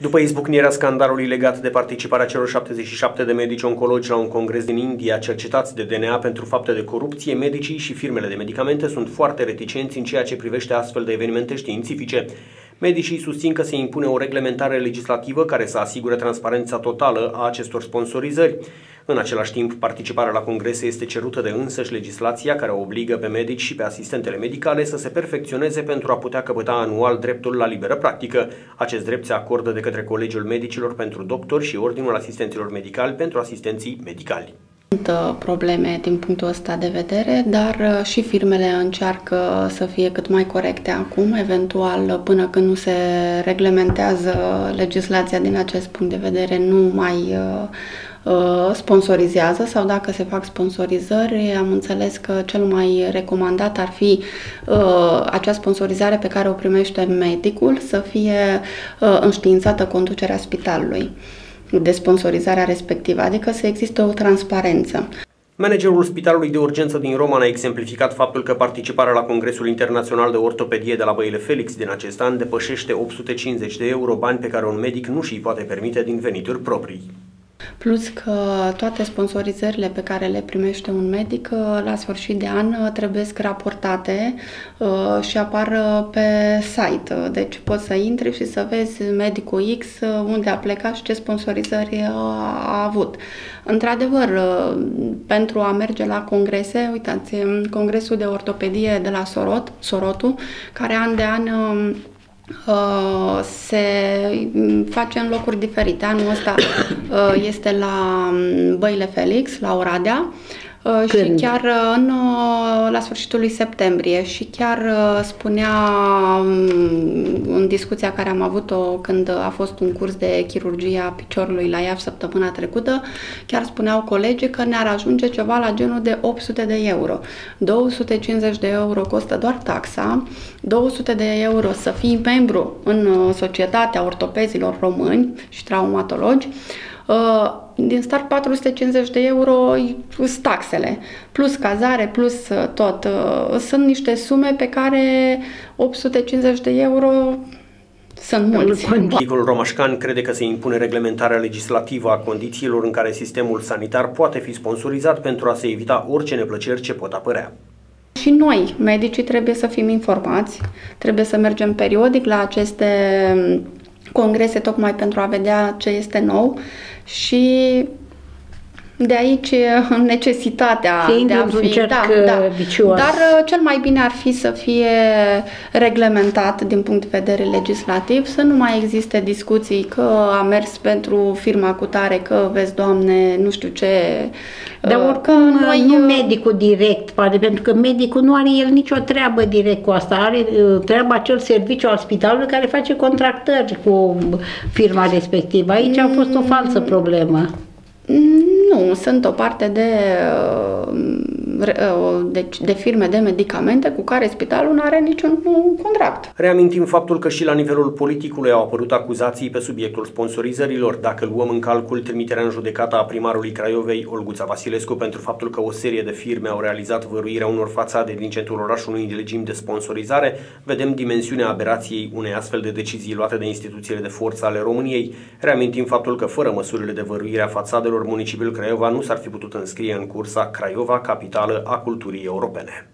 După izbucnirea scandalului legat de participarea celor 77 de medici oncologi la un congres din India cercetați de DNA pentru fapte de corupție, medicii și firmele de medicamente sunt foarte reticenți în ceea ce privește astfel de evenimente științifice. Medicii susțin că se impune o reglementare legislativă care să asigure transparența totală a acestor sponsorizări. În același timp, participarea la congrese este cerută de însăși legislația care obligă pe medici și pe asistentele medicale să se perfecționeze pentru a putea căpăta anual dreptul la liberă practică. Acest drept se acordă de către Colegiul Medicilor pentru doctori și Ordinul Asistenților Medicali pentru asistenții medicali. Sunt uh, probleme din punctul ăsta de vedere, dar uh, și firmele încearcă să fie cât mai corecte acum, eventual până când nu se reglementează legislația din acest punct de vedere, nu mai uh, sponsorizează sau dacă se fac sponsorizări, am înțeles că cel mai recomandat ar fi acea sponsorizare pe care o primește medicul să fie înștiințată conducerea spitalului de sponsorizarea respectivă, adică să existe o transparență. Managerul Spitalului de Urgență din Roma a exemplificat faptul că participarea la Congresul Internațional de Ortopedie de la Băile Felix din acest an depășește 850 de euro, bani pe care un medic nu și-i poate permite din venituri proprii. Plus că toate sponsorizările pe care le primește un medic uh, la sfârșit de an uh, trebuie raportate uh, și apar pe site. Deci poți să intri și să vezi medicul X unde a plecat și ce sponsorizări a avut. Într-adevăr, pentru a merge la congrese, uitați, Congresul de Ortopedie de la Sorot, Sorotu, care an de an Uh, se face în locuri diferite. Anul ăsta uh, este la um, Băile Felix, la Oradea. Uh, Când? Și chiar uh, în, uh, la sfârșitul lui septembrie și chiar spunea um, în discuția care am avut-o când a fost un curs de chirurgie a piciorului la Iași săptămâna trecută, chiar spuneau colegii că ne-ar ajunge ceva la genul de 800 de euro. 250 de euro costă doar taxa, 200 de euro să fii membru în Societatea Ortopezilor Români și Traumatologi, Uh, din start 450 de euro plus taxele, plus cazare, plus uh, tot. Uh, sunt niște sume pe care 850 de euro sunt mulți. Igor Romașcan crede că se impune reglementarea legislativă a condițiilor în care sistemul sanitar poate fi sponsorizat pentru a se evita orice neplăceri ce pot apărea. Și noi, medicii, trebuie să fim informați, trebuie să mergem periodic la aceste congrese tocmai pentru a vedea ce este nou și de aici necesitatea Fiind de a fi... Cerc da, da. Vicios. Dar uh, cel mai bine ar fi să fie reglementat din punct de vedere legislativ, să nu mai existe discuții că a mers pentru firma cu tare, că vezi, Doamne, nu știu ce... Dar uh, oricum noi... nu medicul direct, poate, pentru că medicul nu are el nicio treabă direct cu asta, are uh, treaba acel serviciu al spitalului care face contractări cu firma respectivă. Aici a fost o falsă problemă. Nu, sunt o parte de de, de firme de medicamente cu care spitalul nu are niciun contract. Reamintim faptul că și la nivelul politicului au apărut acuzații pe subiectul sponsorizărilor, dacă luăm în calcul trimiterea în judecată a primarului Craiovei, Olguța Vasilescu, pentru faptul că o serie de firme au realizat văruirea unor fațade din centrul orașului în regim de sponsorizare, vedem dimensiunea aberației unei astfel de decizii luate de instituțiile de forță ale României. Reamintim faptul că fără măsurile de văruire a fațadelor, municipiul Craiova nu s-ar fi putut înscrie în cursa Craiova, capitală a culturii europene.